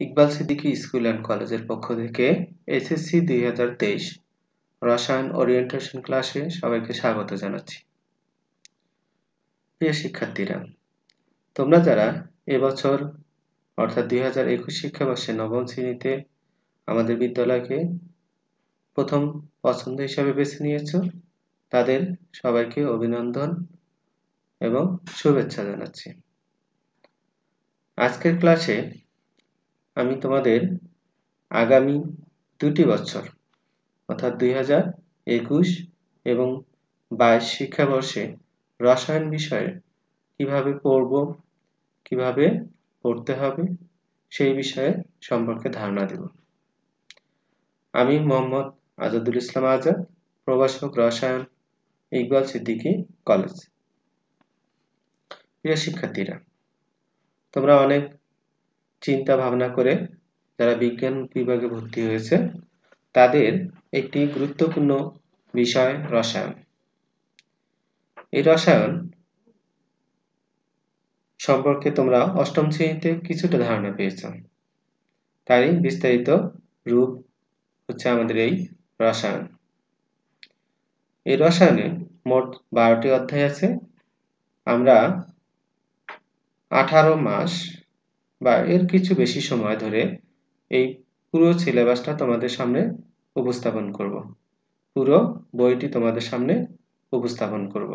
Iqbal Siddiqui school and কলেজের পক্ষ থেকে এসএসসি দুই হাজার তেইশ রসায়ন ওরিয়েন্টেশন ক্লাসে সবাইকে স্বাগত জানাচ্ছি। প্রিয় শিক্ষার্থীরা, তোমরা যারা এবছর, অর্থাৎ দুই হাজার একুশ শিক্ষাবর্ষে নবম শ্রেণীতে আমাদের বিদ্যালয়কে প্রথম পছন্দ হিসাবে বেছে নিয়েছ, তাদের সবাইকে অভিনন্দন এবং শুভেচ্ছা জানাচ্ছি। আজকের ক্লাসে আমি তোমাদের আগামী দুটি বছর, অর্থাৎ দুই হাজার একুশ এবং বাইশ শিক্ষাবর্ষে রসায়ন বিষয়ে কীভাবে পড়ব, কীভাবে পড়তে হবে, সেই বিষয়ে সম্পর্কে ধারণা দেব। আমি মোহাম্মদ আজাদুল ইসলাম আজাদ, প্রভাষক রসায়ন ইকবাল সিদ্দিকী কলেজ। প্রিয় শিক্ষার্থীরা, তোমরা অনেক চিন্তা ভাবনা করে যারা বিজ্ঞান বিভাগে ভর্তি হয়েছে, তাদের একটি গুরুত্বপূর্ণ বিষয় রসায়ন। এই রসায়ন সম্পর্কে তোমরা অষ্টম শ্রেণীতে কিছুটা ধারণা পেয়েছ। তারই বিস্তারিত রূপ হচ্ছে আমাদের এই রসায়ন। এই রসায়নে মোট বারোটি অধ্যায় আছে। আমরা আঠারো মাস বা এর কিছু বেশি সময় ধরে এই পুরো সিলেবাসটা তোমাদের সামনে উপস্থাপন করব। পুরো বইটি তোমাদের সামনে উপস্থাপন করব।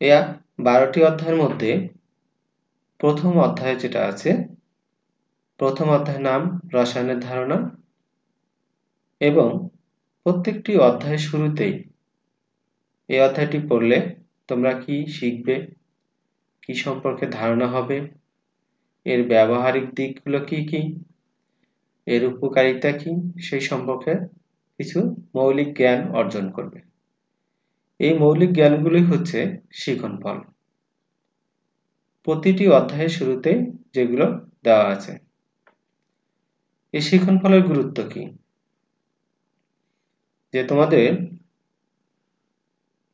এ বারোটি অধ্যায়ের মধ্যে প্রথম অধ্যায় যেটা আছে, প্রথম অধ্যায়ের নাম রসায়নের ধারণা এবং প্রত্যেকটি অধ্যায়ের শুরুতেই এই অধ্যায়টি পড়লে তোমরা কি শিখবে কি সম্পর্কে ধারণা হবে? এর ব্যবহারিক দিকগুলো কি কি? এর উপকারিতা কি? সেই সম্পর্কে কিছু মৌলিক জ্ঞান অর্জন করবে। এই মৌলিক জ্ঞানগুলি হচ্ছে শিখন ফল। প্রতিটি অধ্যায়ের শুরুতে যেগুলো দেওয়া আছে। এই শিখন ফলের গুরুত্ব কি? যে তোমাদের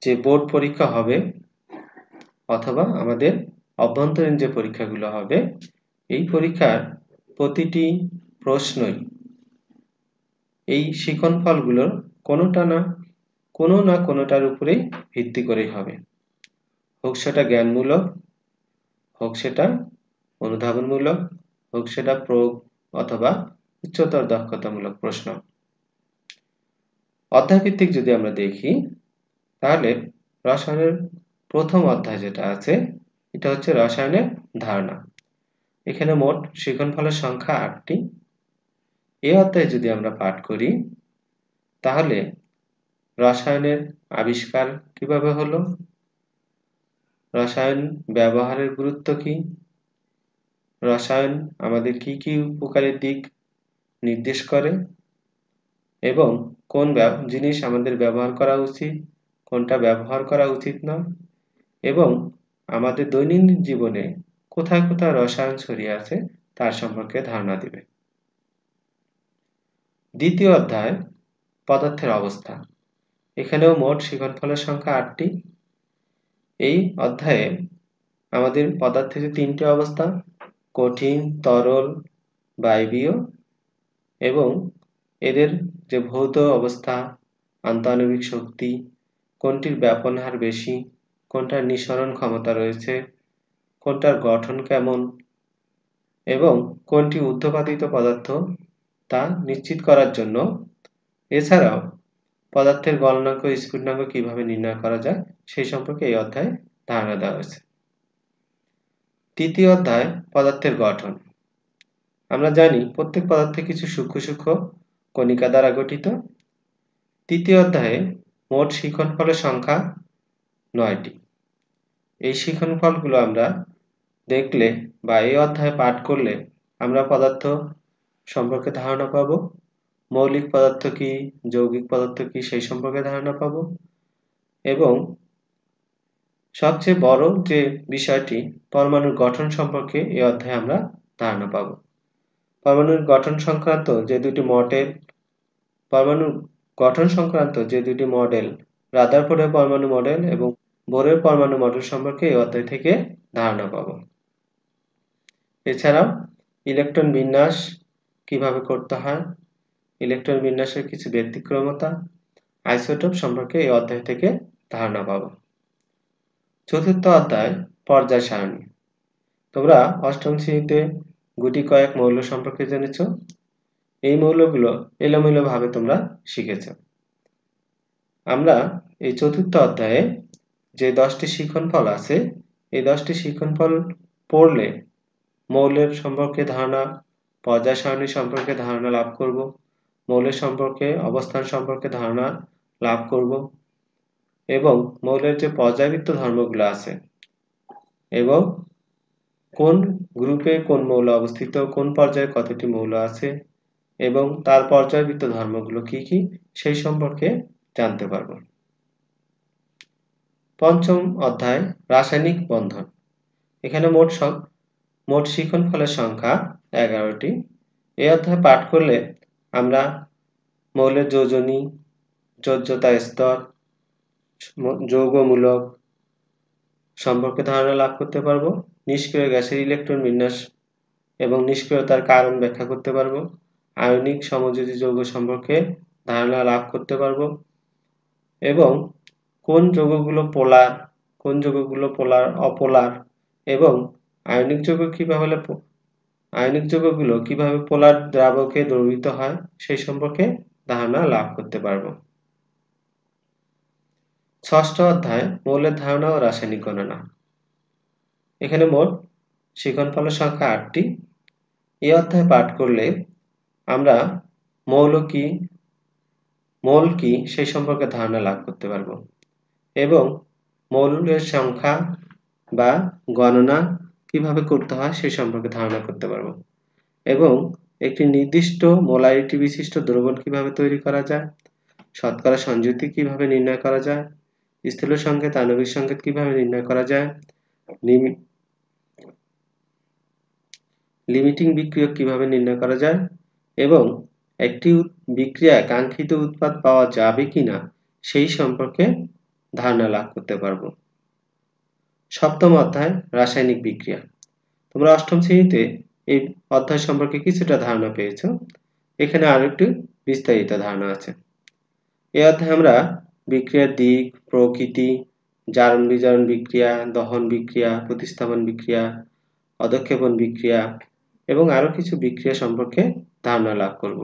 যে বোর্ড পরীক্ষা হবে অথবা আমাদের অভ্যন্তরীণ যে পরীক্ষাগুলো হবে, এই পরীক্ষার প্রতিটি প্রশ্নই এই শিখন ফলগুলোর কোনোটা না, কোনো না কোনোটার উপরেই ভিত্তি করেই হবে। হোক সেটা জ্ঞানমূলক, হোক সেটা অনুধাবনমূলক, হোক সেটা প্রয়োগ অথবা উচ্চতর দক্ষতামূলক প্রশ্ন। অধ্যায়ভিত্তিক যদি আমরা দেখি, তাহলে রসায়নের প্রথম অধ্যায় যেটা আছে, এটা হচ্ছে রসায়নের ধারণা। এখানে মোট শিখন ফলের সংখ্যা আটটি। এই অধ্যায়ে যদি আমরা পাঠ করি, তাহলে রসায়নের আবিষ্কার কীভাবে হলো? রসায়ন ব্যবহারের গুরুত্ব কি? রসায়ন আমাদের কি কি উপকারের দিক নির্দেশ করে? এবং কোন জিনিস আমাদের ব্যবহার করা উচিত, কোনটা ব্যবহার করা উচিত নয়? এবং আমাদের দৈনন্দিন জীবনে কোথায় কোথায় রসায়ন ছড়িয়ে আছে তার সম্পর্কে ধারণা দিবে। দ্বিতীয় অধ্যায়, পদার্থের অবস্থা। এখানেও মোট ফলের সংখ্যা আটটি। এই অধ্যায়ে আমাদের পদার্থের তিনটি অবস্থা, কঠিন, তরল, বায়বীয় এবং এদের যে ভৌত অবস্থা, আন্তঃআণবিক শক্তি, কোনটির ব্যাপন হার বেশি কোনটার নিঃসরণ ক্ষমতা রয়েছে, কোনটার গঠন কেমন এবং কোনটি উদ্ধপাদিত পদার্থ তা নিশ্চিত করার জন্য। এছাড়াও, পদার্থের গলনাঙ্ক, স্ফুটনাঙ্ক কীভাবে নির্ণয় করা যায় সেই সম্পর্কে এই অধ্যায়ে ধারণা দেওয়া হয়েছে। তৃতীয় অধ্যায়, পদার্থের গঠন। আমরা জানি প্রত্যেক পদার্থে কিছু সূক্ষ্ম সূক্ষ্ম কণিকা দ্বারা গঠিত। তৃতীয় অধ্যায়ে, মোট শিখন ফলের সংখ্যা নয়টি। এই শিখন ফলগুলো আমরা দেখলে বা এই অধ্যায় পাঠ করলে আমরা পদার্থ সম্পর্কে ধারণা পাব। মৌলিক পদার্থ কি, যৌগিক পদার্থ কি, সেই সম্পর্কে ধারণা পাব। এবং সবচেয়ে বড় যে বিষয়টি, পরমাণুর গঠন সম্পর্কে এই অধ্যায়ে আমরা ধারণা পাব। পরমাণুর গঠন সংক্রান্ত যে দুটি মডেল, পরমাণুর গঠন সংক্রান্ত যে দুটি মডেল রাদারফোর্ডের পরমাণু মডেল এবং বোরের পরমাণু মডেল সম্পর্কে এই অধ্যায় থেকে ধারণা পাব। এছাড়াও, ইলেকট্রন বিন্যাস কীভাবে করতে হয়, ইলেকট্রন বিন্যাসের কিছু ব্যতিক্রমতা, আইসোটোপ সম্পর্কে এই অধ্যায় থেকে ধারণা পাব। চতুর্থ অধ্যায়, পর্যায় সারণী। তোমরা অষ্টম শ্রেণীতে গুটি কয়েক মৌল সম্পর্কে জেনেছ। এই মৌলগুলো এলোমেলোভাবে তোমরা শিখেছ। আমরা এই চতুর্থ অধ্যায়ে যে দশটি শিখন ফল আছে, এই দশটি শিখন ফল পড়লে মৌলের সম্পর্কে ধারণা পর্যায় সারণী সম্পর্কে ধারণা লাভ করব, মৌলের সম্পর্কে অবস্থান সম্পর্কে ধারণা লাভ করব এবং মৌলের যে পর্যায়বৃত্ত ধর্মগুলো আছে এবং কোন গ্রুপে কোন মৌল অবস্থিত, কোন পর্যায়ে কতটি মৌল আছে এবং তার পর্যায়বৃত্ত ধর্মগুলো কি কি, সেই সম্পর্কে জানতে পারব। পঞ্চম অধ্যায়, রাসায়নিক বন্ধন। এখানে মোট সব মোট শিখন ফলের সংখ্যা এগারোটি। এই অধ্যায় পাঠ করলে আমরা মৌলের যোজনী, যোজ্যতা স্তর, যৌগমূলক সম্পর্কে ধারণা লাভ করতে পারব, নিষ্ক্রিয় গ্যাসের ইলেকট্রন বিন্যাস এবং নিষ্ক্রিয়তার কারণ ব্যাখ্যা করতে পারব, আয়নিক সমযোজী যৌগ সম্পর্কে ধারণা লাভ করতে পারব এবং কোন যৌগগুলো পোলার, কোন যৌগগুলো পোলার, অপোলার এবং আয়নিক যৌগ কীভাবে আয়নিক যৌগগুলো কীভাবে পোলার দ্রাবকে দ্রবীভূত হয় সেই সম্পর্কে ধারণা লাভ করতে পারব। ষষ্ঠ অধ্যায়, মৌলের ধারণা ও রাসায়নিক গণনা। এখানে মোট শিখন ফলের সংখ্যা আটটি। এই অধ্যায় পাঠ করলে আমরা মৌল কি মৌল কি সেই সম্পর্কে ধারণা লাভ করতে পারব। এবং মৌলের সংখ্যা বা গণনা কীভাবে করতে হয় সেই সম্পর্কে ধারণা করতে পারব। এবং একটি নির্দিষ্ট মোলারিটি বিশিষ্ট দ্রবণ কীভাবে তৈরি করা যায়, শতকরা সংযুক্তি কীভাবে নির্ণয় করা যায়, স্থূল সংকেত, আণবিক সংকেত কীভাবে নির্ণয় করা যায় লিমিটিং বিক্রিয়ক কীভাবে নির্ণয় করা যায়, এবং একটি বিক্রিয়ায় কাঙ্ক্ষিত উৎপাদ পাওয়া যাবে কিনা সেই সম্পর্কে ধারণা লাভ করতে পারব। সপ্তম অধ্যায়, রাসায়নিক বিক্রিয়া। তোমরা অষ্টম শ্রেণীতে এই অধ্যায় সম্পর্কে কিছুটা ধারণা পেয়েছ। এখানে আরও একটু বিস্তারিত ধারণা আছে। এই অধ্যায়ে আমরা বিক্রিয়ার দিক, প্রকৃতি, জারণ বিজারণ বিক্রিয়া, দহন বিক্রিয়া, প্রতিস্থাপন বিক্রিয়া, অধক্ষেপণ বিক্রিয়া এবং আরও কিছু বিক্রিয়া সম্পর্কে ধারণা লাভ করব।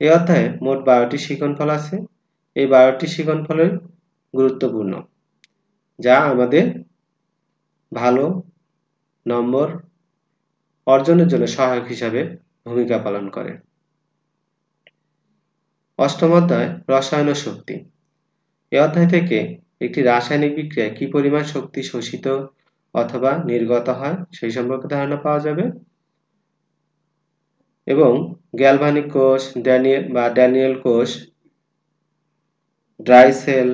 এই অধ্যায়ে মোট বারোটি শিকনফল আছে। এই বারোটি শিকনফলের গুরুত্বপূর্ণ, যা আমাদের ভালো নম্বর অর্জনের জন্য সহায়ক হিসাবে ভূমিকা পালন করে। অষ্টম অধ্যায়, রসায়ন শক্তি। এ অধ্যায় থেকে একটি রাসায়নিক বিক্রিয়ায় কি পরিমাণ শক্তি শোষিত অথবা নির্গত হয় সেই সম্পর্কে ধারণা পাওয়া যাবে। এবং গ্যালভানিক কোষ, ড্যানিয়েল বা ড্যানিয়েল কোষ, ড্রাই সেল,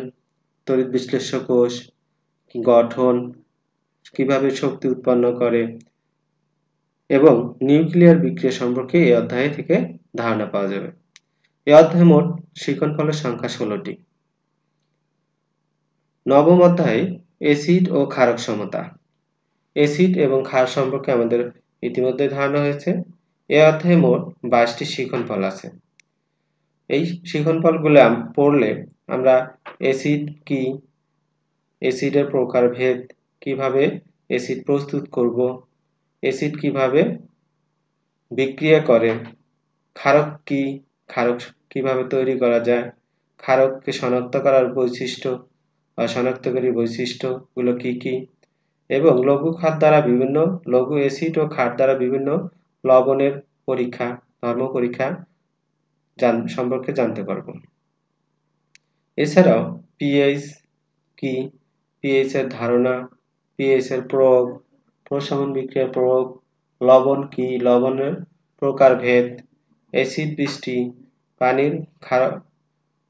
তড়িৎ বিশ্লেষ্য কোষ, গঠন, কীভাবে শক্তি উৎপন্ন করে এবং নিউক্লিয়ার বিক্রিয়া সম্পর্কে এই অধ্যায় থেকে ধারণা পাওয়া যাবে। এই অধ্যায়ে মোট শিকন ফলের সংখ্যা ষোলোটি। নবম অধ্যায়, এসিড ও ক্ষারক সমতা। এসিড এবং ক্ষার সম্পর্কে আমাদের ইতিমধ্যে ধারণা হয়েছে। এ অধ্যায়ে মোট বাইশটি শিখন ফল আছে। এই শিখন ফলগুলো পড়লে আমরা এসিড কি এসিডের প্রকারভেদ কীভাবে এসিড প্রস্তুত করব এসিড কীভাবে বিক্রিয়া করে, ক্ষারক কি, ক্ষারক কীভাবে তৈরি করা যায়, ক্ষারককে শনাক্ত করার বৈশিষ্ট্য বা শনাক্তকারী বৈশিষ্ট্যগুলো কি কি, এবং লঘু খাত দ্বারা বিভিন্ন, লঘু অ্যাসিড ও খাত দ্বারা বিভিন্ন লবণের পরীক্ষা, ধর্ম পরীক্ষা সম্পর্কে জানতে পারব। এছাড়াও পিএইচ কি? পিএইচ এর ধারণা পিএইচ এর প্রয়োগ, প্রশমন বিক্রিয়ার প্রয়োগ, লবণ কি? লবণের প্রকারভেদ অ্যাসিড বৃষ্টি, পানির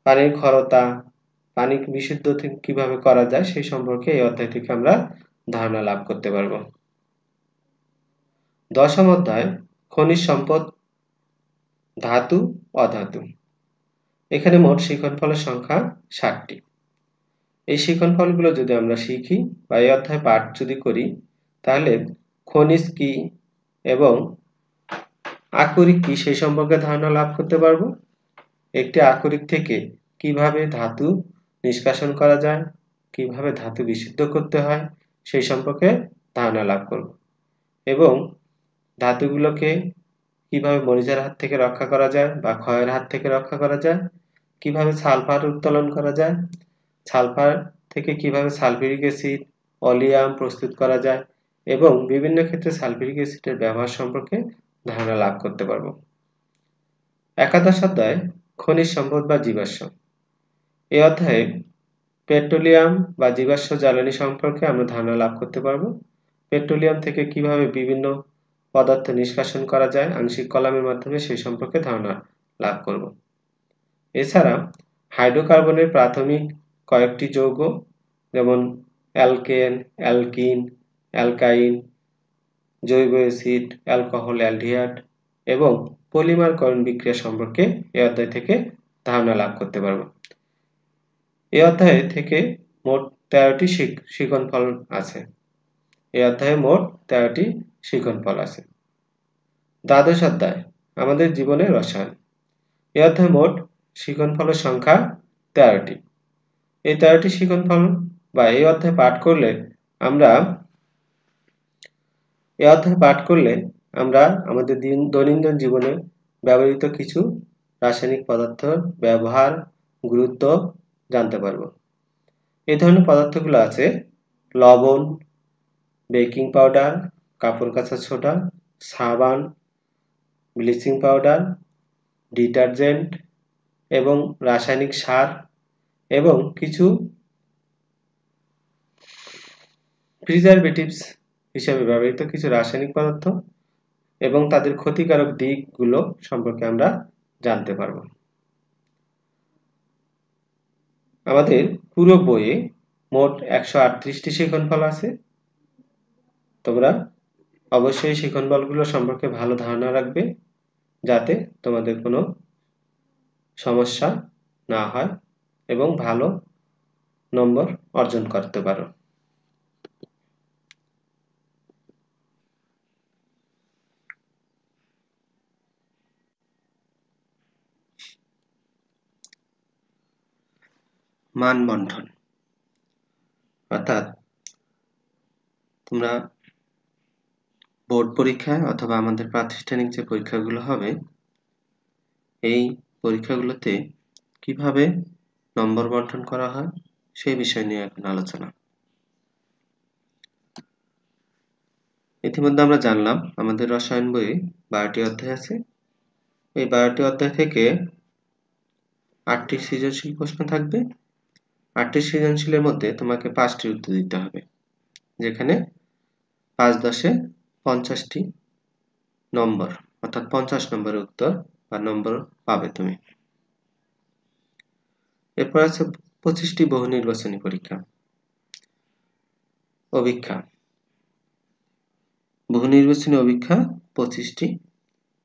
পানির ক্ষরতা, পানি বিশুদ্ধ কীভাবে করা যায় সেই সম্পর্কে এই অধ্যায় থেকে আমরা ধারণা লাভ করতে পারব। দশম অধ্যায় খনিজ সম্পদ, ধাতু, অধাতু। এখানে মোট শিখন ফলের সংখ্যা ষাটটি। এই শিখন ফলগুলো যদি আমরা শিখি বা এই অধ্যায় পাঠ যদি করি, তাহলে খনিজ কি এবং আকরিক কি সেই সম্পর্কে ধারণা লাভ করতে পারব। একটি আকরিক থেকে কীভাবে ধাতু নিষ্কাশন করা যায়, কীভাবে ধাতু বিশুদ্ধ করতে হয়, সেই সম্পর্কে ধারণা লাভ করব। এবং ধাতুগুলোকে কীভাবে মরিচার হাত থেকে রক্ষা করা যায় বা ক্ষয়ের হাত থেকে রক্ষা করা যায়? কীভাবে সালফার উত্তোলন করা যায়? সালফার থেকে কীভাবে সালফিউরিক অ্যাসিড, অলিয়াম প্রস্তুত করা যায়? এবং বিভিন্ন ক্ষেত্রে সালফিউরিক অ্যাসিডের ব্যবহার সম্পর্কে ধারণা লাভ করতে পারব। একাদশ অধ্যায়, খনিজ সম্পদ বা জীবাশ্ম। এই অধ্যায়ে পেট্রোলিয়াম বা জীবাশ্ম জ্বালানি সম্পর্কে আমরা ধারণা লাভ করতে পারব। পেট্রোলিয়াম থেকে কীভাবে বিভিন্ন পদার্থ নিষ্কাশন করা যায়, আংশিক কলামের মাধ্যমে সেই সম্পর্কে ধারণা লাভ করব। এছাড়া হাইড্রোকার্বনের প্রাথমিক কয়েকটি যৌগ, যেমন অ্যালকেন, অ্যালকিন, অ্যালকাইন, জৈব অ্যাসিড, অ্যালকোহল, অ্যালডিহাইড এবং পলিমারকরণ বিক্রিয়া সম্পর্কে এই অধ্যায় থেকে ধারণা লাভ করতে পারব। এই অধ্যায় থেকে মোট তেরোটি শিখন ফল আছে। এই অধ্যায়ে মোট তেরোটি শিখন ফল আছে। দ্বাদশ অধ্যায়, আমাদের জীবনের রসায়ন। এই অধ্যায়ে মোট শিখন ফলের সংখ্যা তেরোটি। এই তেরোটি শিখন ফল বা এই অধ্যায় পাঠ করলে আমরা, এই অধ্যায় পাঠ করলে আমরা আমাদের দিন, দৈনন্দিন জীবনে ব্যবহৃত কিছু রাসায়নিক পদার্থ ব্যবহার, গুরুত্ব জানতে পারব। এই ধরনের পদার্থগুলো আছে লবণ, বেকিং পাউডার কাপড় কাচা ছোটা, সাবান, ব্লিচিং পাউডার, ডিটারজেন্ট এবং রাসায়নিক সার এবং কিছু প্রিজারভেটিভস হিসেবে ব্যবহৃত কিছু রাসায়নিক পদার্থ এবং তাদের ক্ষতিকারক দিকগুলো সম্পর্কে আমরা জানতে পারব। আমাদের পুরো বইয়ে মোট একশো আটত্রিশটি ফল আছে। তোমরা অবশ্যই শিখন বলগুলো সম্পর্কে ভালো ধারণা রাখবে, যাতে তোমাদের কোনো সমস্যা না হয় এবং ভালো নম্বর অর্জন করতে পারো। মানবন্ধন। অর্থাৎ তোমরা বোর্ড পরীক্ষায় অথবা আমাদের প্রাতিষ্ঠানিক যে পরীক্ষাগুলো হবে, এই পরীক্ষাগুলোতে কীভাবে নম্বর বন্টন করা হয় সেই বিষয় নিয়ে এখন আলোচনা। ইতিমধ্যে আমরা জানলাম, আমাদের রসায়ন বইয়ে বারোটি অধ্যায় আছে। এই বারোটি অধ্যায় থেকে আটটি সৃজনশীল প্রশ্ন থাকবে। আটটি সৃজনশীলের মধ্যে তোমাকে পাঁচটি উত্তর দিতে হবে, যেখানে পাঁচ দশে পঞ্চাশটি নম্বর, অর্থাৎ পঞ্চাশ নম্বরের উত্তর বা নম্বর পাবে তুমি। এরপর আছে পঁচিশটি বহু নির্বাচনী পরীক্ষা। অভিক্ষা বহু নির্বাচনী অভিক্ষা পঁচিশটি।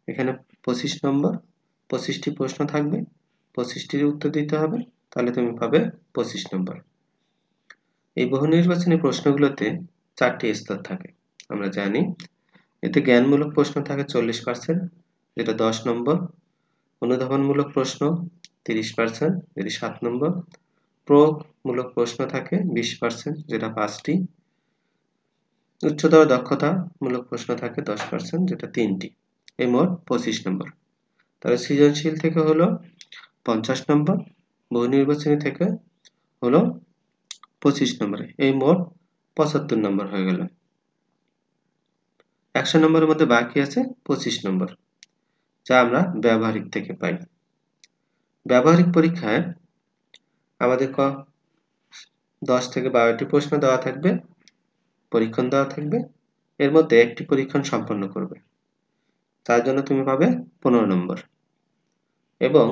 এখানে পঁচিশ নম্বর, পঁচিশটি প্রশ্ন থাকবে। পঁচিশটির উত্তর দিতে হবে, তাহলে তুমি পাবে পঁচিশ নম্বর। এই বহু নির্বাচনী প্রশ্নগুলোতে চারটি স্তর থাকে। আমরা জানি। এতে জ্ঞানমূলক প্রশ্ন থাকে চল্লিশ পার্সেন্ট যেটা দশ নম্বর। অনুধাবনমূলক প্রশ্ন তিরিশ পার্সেন্ট যেটি সাত নম্বর। প্রয়োগমূলক প্রশ্ন থাকে বিশ পার্সেন্ট যেটা পাঁচটি। উচ্চতর দক্ষতামূলক প্রশ্ন থাকে দশ পার্সেন্ট যেটা তিনটি। এই মোট পঁচিশ নম্বর। তাহলে সৃজনশীল থেকে হলো পঞ্চাশ নম্বর, বহু নির্বাচনী থেকে হলো পঁচিশ নম্বরে। এই মোট পঁচাত্তর নম্বর হয়ে গেল। একশো নম্বরের মধ্যে বাকি আছে পঁচিশ নম্বর, যা আমরা ব্যবহারিক থেকে পাই। ব্যবহারিক পরীক্ষায় আমাদের ক, দশ থেকে বারোটি প্রশ্ন দেওয়া থাকবে, পরীক্ষণ দেওয়া থাকবে, এর মধ্যে একটি পরীক্ষণ সম্পন্ন করবে। তার জন্য তুমি পাবে পনেরো নম্বর। এবং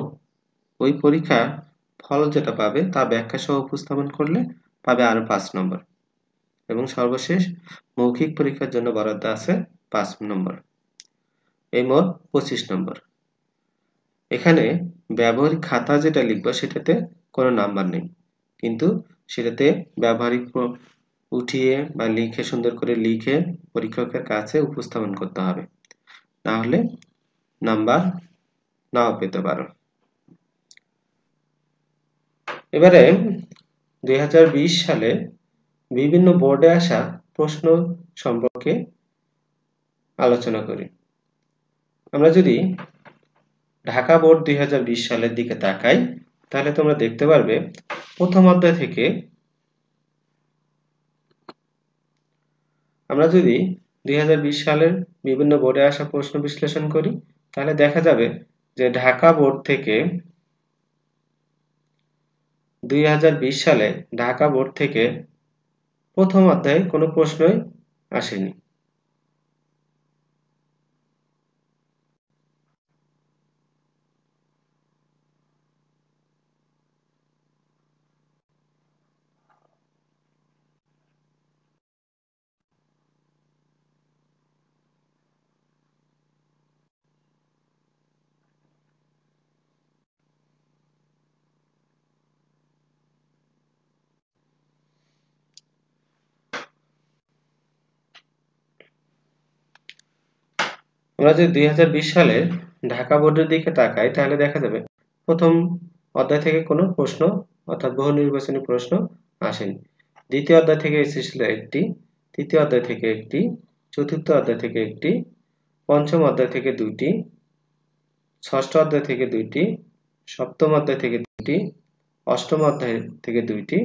ওই পরীক্ষা ফল যেটা পাবে তা ব্যাখ্যা সহ উপস্থাপন করলে পাবে আরও পাঁচ নম্বর। এবং সর্বশেষ মৌখিক পরীক্ষার জন্য বরাদ্দ আছে পাঁচ নম্বর। এই মোট পঁচিশ নম্বর। এখানে ব্যবহারিক খাতা যেটা লিখব সেটাতে কোনো নাম্বার নেই। কিন্তু সেটাতে ব্যবহারিক উঠিয়ে বা লিখে, সুন্দর করে লিখে পরীক্ষকের কাছে উপস্থাপন করতে হবে। না হলে নাম্বার নাও পেতে পারো। এবারে দুই হাজার বিশ সালে বিভিন্ন বোর্ডে আসা প্রশ্ন সম্পর্কে আলোচনা করি। আমরা যদি ঢাকা বোর্ড দুই হাজার বিশ সালের দিকে তাকাই, তাহলে তোমরা দেখতে পারবে প্রথম অধ্যায় থেকে আমরা যদি দুই হাজার বিশ সালের বিভিন্ন বোর্ডে আসা প্রশ্ন বিশ্লেষণ করি, তাহলে দেখা যাবে যে ঢাকা বোর্ড থেকে দুই হাজার বিশ সালে ঢাকা বোর্ড থেকে প্রথম অধ্যায়ে কোনো প্রশ্নই আসেনি। আমরা যদি দুই হাজার বিশ সালে ঢাকা বোর্ডের দিকে তাকাই, তাহলে দেখা যাবে প্রথম অধ্যায় থেকে কোনো প্রশ্ন অর্থাৎ বহু নির্বাচনী প্রশ্ন আসেনি। দ্বিতীয় অধ্যায় থেকে এসেছিল একটি, তৃতীয় অধ্যায় থেকে একটি, চতুর্থ অধ্যায় থেকে একটি, পঞ্চম অধ্যায় থেকে দুইটি, ষষ্ঠ অধ্যায় থেকে দুইটি, সপ্তম অধ্যায় থেকে দুইটি, অষ্টম অধ্যায় থেকে দুইটি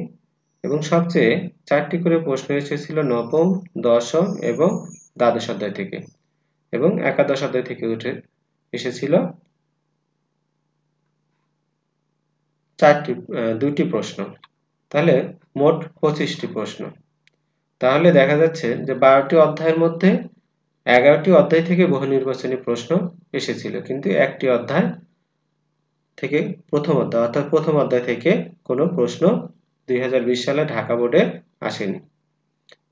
এবং সবচেয়ে চারটি করে প্রশ্ন এসেছিল নবম, দশম এবং দ্বাদশ অধ্যায় থেকে। এবং একাদশ অধ্যায় থেকে উঠে এসেছিল। চারটি দুইটি প্রশ্ন। তাহলে মোট পঁচিশটি প্রশ্ন। তাহলে দেখা যাচ্ছে যে বারোটি অধ্যায়ের মধ্যে এগারোটি অধ্যায় থেকে বহু নির্বাচনী প্রশ্ন এসেছিল। কিন্তু একটি অধ্যায় থেকে প্রথম অধ্যায়, অর্থাৎ প্রথম অধ্যায় থেকে কোনো প্রশ্ন দুই হাজার বিশ সালে ঢাকা বোর্ডে আসেনি।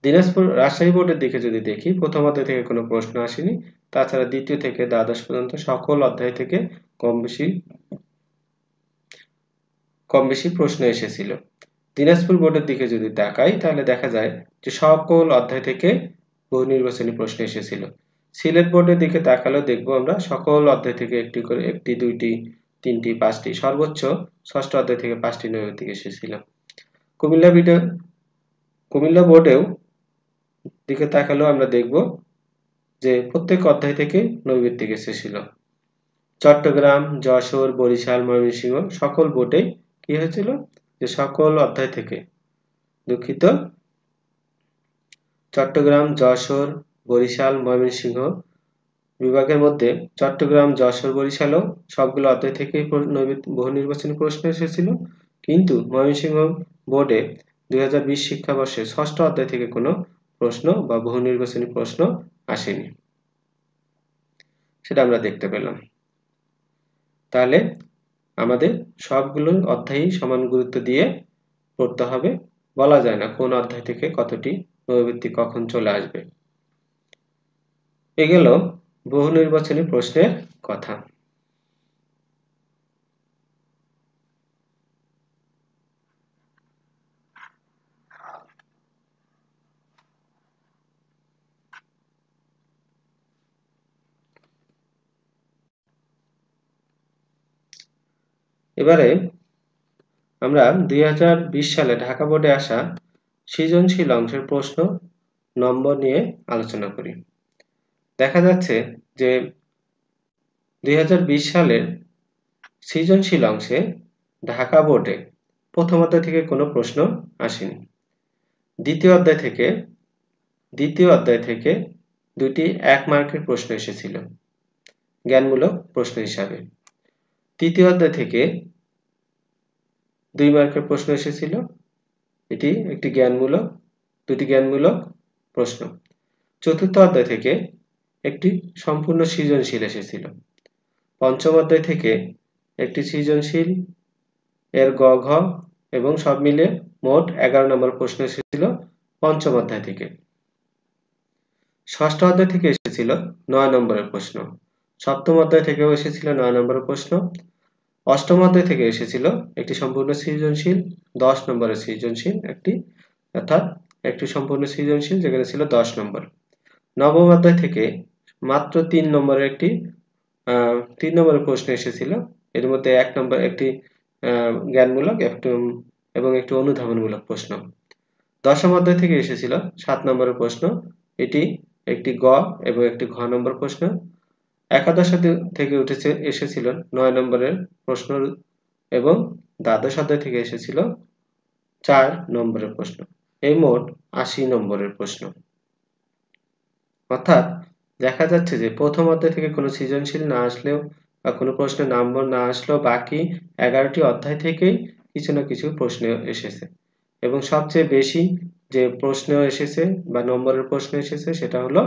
দিনাজপুর রাজশাহী বোর্ডের দিকে যদি দেখি, প্রথম অধ্যায় থেকে কোনো প্রশ্ন আসেনি। তাছাড়া দ্বিতীয় থেকে দ্বাদশ পর্যন্ত সকল অধ্যায় থেকে কম বেশি কম বেশি প্রশ্ন এসেছিল। দিনাজপুর বোর্ডের দিকে যদি তাকাই, তাহলে দেখা যায় যে সকল অধ্যায় থেকে বহু নির্বাচনী প্রশ্ন এসেছিল। সিলেট বোর্ডের দিকে তাকালেও দেখব আমরা, সকল অধ্যায় থেকে একটি করে, একটি, দুইটি, তিনটি, পাঁচটি, সর্বোচ্চ ষষ্ঠ অধ্যায় থেকে পাঁচটি নৈতিক এসেছিল। কুমিল্লা বিডে, কুমিল্লা বোর্ডেও দিকে তাকালেও আমরা দেখব যে প্রত্যেক অধ্যায় থেকে নৈবেদিক এসেছিল চট্টগ্রাম, যশোর, বরিশাল, ময়মনসিংহ সকল বোর্ডে কি হয়েছিল? যে সকল অধ্যায় থেকে দুঃখিত, চট্টগ্রাম, যশোর, বরিশাল, ময়মনসিংহ বিভাগের মধ্যে চট্টগ্রাম, যশোর, বরিশালও সবগুলো অধ্যায় থেকে বহু নির্বাচনী প্রশ্ন এসেছিল। কিন্তু ময়মনসিংহ বোর্ডে দুই হাজার বিশ শিক্ষাবর্ষে ষষ্ঠ অধ্যায় থেকে কোনো প্রশ্ন বা বহু নির্বাচনী প্রশ্ন আসেনি। সেটা আমরা দেখতে পেলাম। তাহলে আমাদের সবগুলো অধ্যায়ই সমান গুরুত্ব দিয়ে পড়তে হবে। বলা যায় না কোন অধ্যায় থেকে কতটি নৈবৃত্তি কখন চলে আসবে। এ গেল বহু নির্বাচনী প্রশ্নের কথা। এবারে আমরা দুই হাজার বিশ সালে ঢাকা বোর্ডে আসা সৃজনশীল অংশের প্রশ্ন নম্বর নিয়ে আলোচনা করি। দেখা যাচ্ছে যে দুই হাজার বিশ সালের সৃজনশীল অংশে ঢাকা বোর্ডে প্রথম অধ্যায় থেকে কোনো প্রশ্ন আসেনি। দ্বিতীয় অধ্যায় থেকে, দ্বিতীয় অধ্যায় থেকে দুটি এক মার্কের প্রশ্ন এসেছিল। জ্ঞানমূলক প্রশ্ন হিসাবে। তৃতীয় অধ্যায় থেকে দুই মার্কের প্রশ্ন এসেছিল। এটি একটি জ্ঞানমূলক, দুটি জ্ঞানমূলক প্রশ্ন। চতুর্থ অধ্যায় থেকে একটি সম্পূর্ণ সৃজনশীল এসেছিল। পঞ্চম অধ্যায় থেকে একটি সৃজনশীল, এর গ, ঘ এবং সব মিলে মোট এগারো নম্বর প্রশ্ন এসেছিল পঞ্চম অধ্যায় থেকে। ষষ্ঠ অধ্যায় থেকে এসেছিল নয় নম্বরের প্রশ্ন। সপ্তম অধ্যায় থেকেও এসেছিল নয় নম্বরের প্রশ্ন। অষ্টম অধ্যায় থেকে এসেছিল একটি সম্পূর্ণ সৃজনশীল, দশ নম্বরের সৃজনশীল একটি, অর্থাৎ একটি সম্পূর্ণ সৃজনশীল যেখানে ছিল দশ নম্বর। নবম অধ্যায় থেকে মাত্র তিন নম্বরের একটি তিন নম্বরের প্রশ্ন এসেছিল। এর মধ্যে এক নম্বর একটি জ্ঞানমূলক একটু, এবং একটি অনুধাবনমূলক প্রশ্ন। দশম অধ্যায় থেকে এসেছিল সাত নম্বরের প্রশ্ন। এটি একটি গ এবং একটি ঘ নম্বর প্রশ্ন। একাদশ থেকে উঠেছে, এসেছিল নয় নম্বরের প্রশ্ন এবং দ্বাদশ অধ্যায় থেকে এসেছিল চার নম্বরের প্রশ্ন। এই মোট আশি নম্বরের প্রশ্ন। অর্থাৎ দেখা যাচ্ছে যে প্রথম অধ্যায় থেকে কোনো সৃজনশীল না আসলেও বা কোনো প্রশ্নের নম্বর না আসলেও বাকি এগারোটি অধ্যায় থেকেই কিছু না কিছু প্রশ্ন এসেছে। এবং সবচেয়ে বেশি যে প্রশ্ন এসেছে বা নম্বরের প্রশ্ন এসেছে সেটা হলো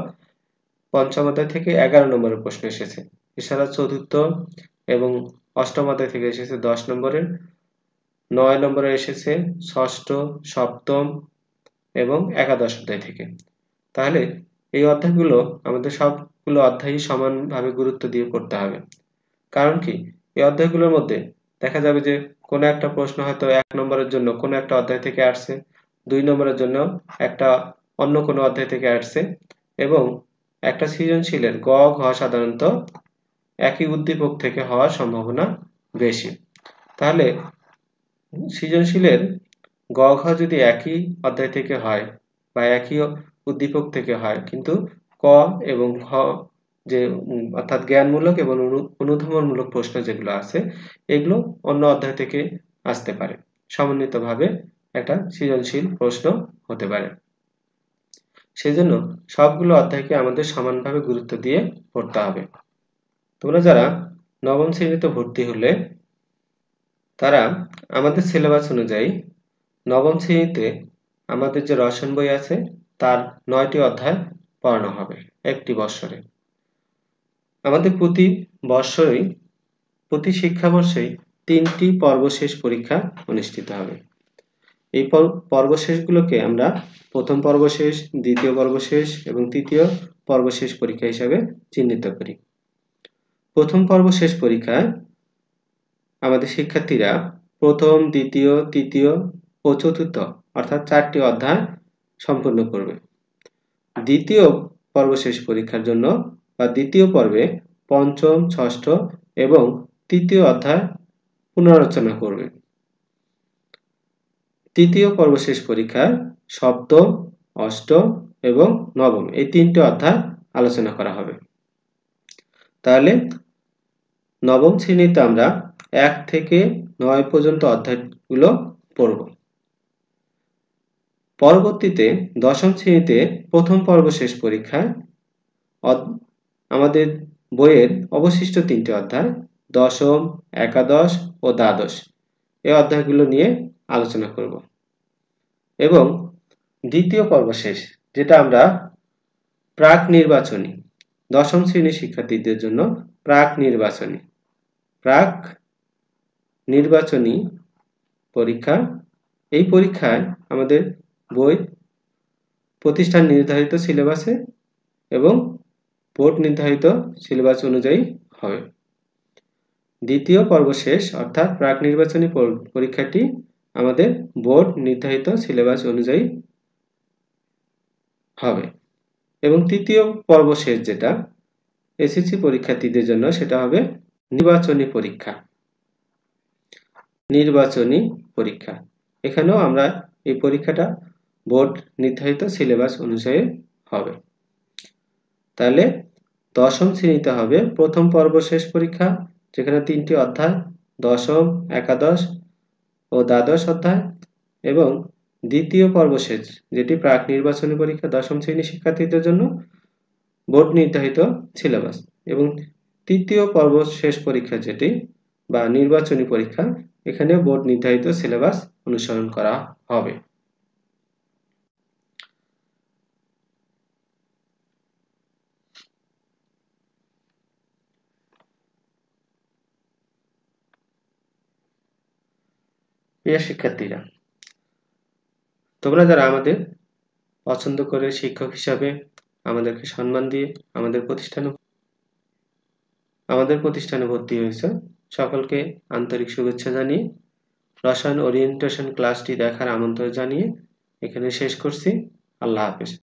পঞ্চম অধ্যায় থেকে এগারো নম্বরের প্রশ্ন এসেছে। এছাড়া চতুর্থ এবং অষ্টম অধ্যায় থেকে এসেছে দশ নম্বরের। নয় নম্বরে এসেছে ষষ্ঠ, সপ্তম এবং একাদশ অধ্যায় থেকে। তাহলে এই অধ্যায়গুলো আমাদের সবগুলো অধ্যায়ই সমানভাবে গুরুত্ব দিয়ে পড়তে হবে। কারণ কি? এই অধ্যায়গুলোর মধ্যে দেখা যাবে যে কোনো একটা প্রশ্ন হয়তো এক নম্বরের জন্য কোনো একটা অধ্যায় থেকে আসছে, দুই নম্বরের জন্য একটা অন্য কোনো অধ্যায় থেকে আসছে এবং একটা সৃজনশীলের গ, ঘ সাধারণত একই উদ্দীপক থেকে হওয়ার সম্ভাবনা বেশি। তাহলে সৃজনশীলের গ, ঘ যদি একই অধ্যায় থেকে হয় বা একই উদ্দীপক থেকে হয়, কিন্তু ক এবং ঘ যে, অর্থাৎ জ্ঞানমূলক এবং অনুধাবনমূলক প্রশ্ন যেগুলো আছে, এগুলো অন্য অধ্যায় থেকে আসতে পারে। সমন্বিতভাবে একটা সৃজনশীল প্রশ্ন হতে পারে। সেজন্য সবগুলো অধ্যায়কে আমাদের সমানভাবে গুরুত্ব দিয়ে পড়তে হবে। তোমরা যারা নবম শ্রেণীতে ভর্তি হলে, তারা আমাদের সিলেবাস অনুযায়ী নবম শ্রেণীতে আমাদের যে রসায়ন বই আছে, তার নয়টি অধ্যায় পড়ানো হবে একটি বৎসরে। আমাদের প্রতি বৎসরেই, প্রতি শিক্ষাবর্ষেই তিনটি পর্বশেষ পরীক্ষা অনুষ্ঠিত হবে। এই পর্বশেষগুলোকে আমরা প্রথম পর্বশেষ, দ্বিতীয় পর্বশেষ এবং তৃতীয় পর্বশেষ পরীক্ষা হিসাবে চিহ্নিত করি। প্রথম পর্বশেষ পরীক্ষায় আমাদের শিক্ষার্থীরা প্রথম, দ্বিতীয়, তৃতীয় ও চতুর্থ অর্থাৎ চারটি অধ্যায় সম্পূর্ণ করবে। দ্বিতীয় পর্বশেষ পরীক্ষার জন্য বা দ্বিতীয় পর্বে পঞ্চম, ষষ্ঠ এবং তৃতীয় অধ্যায় পুনরালোচনা করবে। তৃতীয় পর্বশেষ পরীক্ষার সপ্তম, অষ্টম এবং নবম এই তিনটে অধ্যায় আলোচনা করা হবে। তাহলে নবম শ্রেণীতে আমরা এক থেকে নয় পর্যন্ত অধ্যায়গুলো পড়ব। পরবর্তীতে দশম শ্রেণীতে প্রথম পর্ব শেষ পরীক্ষায় আমাদের বইয়ের অবশিষ্ট তিনটি অধ্যায়, দশম, একাদশ ও দ্বাদশ, এই অধ্যায়গুলো নিয়ে আলোচনা করব। এবং দ্বিতীয় পর্ব শেষ, যেটা আমরা প্রাক নির্বাচনী, দশম শ্রেণির শিক্ষার্থীদের জন্য প্রাক নির্বাচনী প্রাক নির্বাচনী পরীক্ষা। এই পরীক্ষায় আমাদের বই, প্রতিষ্ঠান নির্ধারিত সিলেবাসে এবং বোর্ড নির্ধারিত সিলেবাস অনুযায়ী হবে দ্বিতীয় পর্ব শেষ, অর্থাৎ প্রাক নির্বাচনী পরীক্ষাটি আমাদের বোর্ড নির্ধারিত সিলেবাস অনুযায়ী হবে। এবং তৃতীয় পর্ব শেষ যেটা এসএসসি পরীক্ষার্থীদের জন্য সেটা হবে নির্বাচনী পরীক্ষা। নির্বাচনী পরীক্ষা। এখানেও আমরা এই পরীক্ষাটা বোর্ড নির্ধারিত সিলেবাস অনুযায়ী হবে। তাহলে দশম শ্রেণীতে হবে প্রথম পর্ব শেষ পরীক্ষা, যেখানে তিনটি অধ্যায়, দশম, একাদশ ও দ্বাদশ অধ্যায় এবং দ্বিতীয় পর্ব শেষ, যেটি প্রাক নির্বাচনী পরীক্ষা দশম শ্রেণি শিক্ষার্থীদের জন্য বোর্ড নির্ধারিত সিলেবাস এবং তৃতীয় পর্ব শেষ পরীক্ষা যেটি বা নির্বাচনী পরীক্ষা এখানে বোর্ড নির্ধারিত সিলেবাস অনুসরণ করা হবে। প্রিয় শিক্ষার্থীরা, তোমরা যারা আমাদের পছন্দ করে শিক্ষক হিসাবে আমাদেরকে সম্মান দিয়ে আমাদের প্রতিষ্ঠানে আমাদের প্রতিষ্ঠানে ভর্তি হয়েছে, সকলকে আন্তরিক শুভেচ্ছা জানিয়ে রসায়ন ওরিয়েন্টেশন ক্লাসটি দেখার আমন্ত্রণ জানিয়ে এখানে শেষ করছি। আল্লাহ হাফেজ।